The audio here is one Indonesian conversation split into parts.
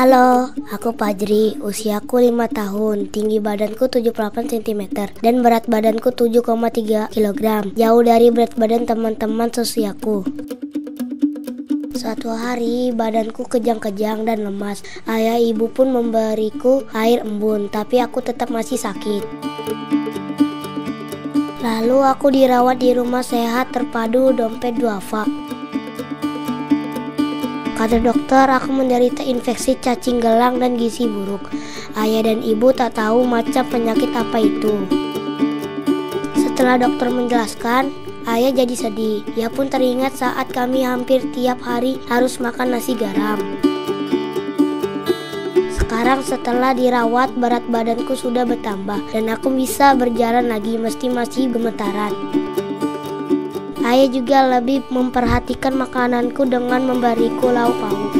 Halo, aku Pajri, usiaku 5 tahun, tinggi badanku 78 cm, dan berat badanku 7,3 kg, jauh dari berat badan teman-teman seusiaku. Suatu hari badanku kejang-kejang dan lemas. Ayah ibu pun memberiku air embun, tapi aku tetap masih sakit. Lalu aku dirawat di rumah sehat terpadu dompet duafa. Kata dokter, aku menderita infeksi cacing gelang dan gizi buruk. Ayah dan ibu tak tahu macam penyakit apa itu. Setelah dokter menjelaskan, ayah jadi sedih. Ia pun teringat saat kami hampir tiap hari harus makan nasi garam. Sekarang setelah dirawat, berat badanku sudah bertambah dan aku bisa berjalan lagi meski masih gemetaran. Ayah juga lebih memperhatikan makananku dengan memberiku lauk pauk.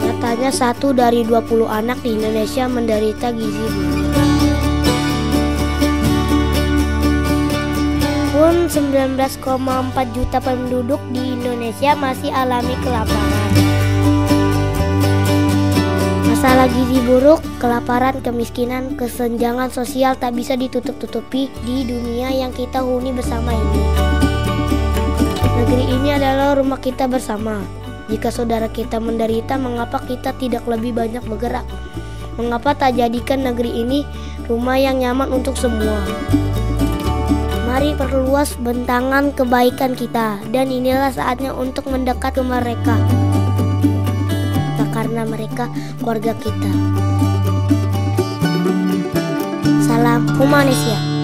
Katanya satu dari 20 anak di Indonesia menderita gizi buruk. Pun 19,4 juta penduduk di Indonesia masih alami kelaparan. Masalah gizi buruk, kelaparan, kemiskinan, kesenjangan sosial tak bisa ditutup-tutupi di dunia yang kita huni bersama ini. Negeri ini adalah rumah kita bersama. Jika saudara kita menderita, mengapa kita tidak lebih banyak bergerak? Mengapa tak jadikan negeri ini rumah yang nyaman untuk semua? Mari perluas bentangan kebaikan kita, dan inilah saatnya untuk mendekat ke mereka karena mereka keluarga kita. Salam humanis ya.